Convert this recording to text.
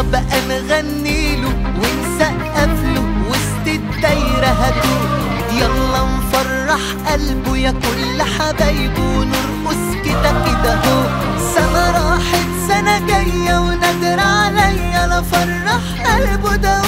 يلا نغني له ونسقف له وسط الدايرة هاتوه. يلا نفرح قلبه يا كل حبايبه ونرقص كده كده هو سنة راحت سنة جاية ونادر عليا. لا فرح قلبه ده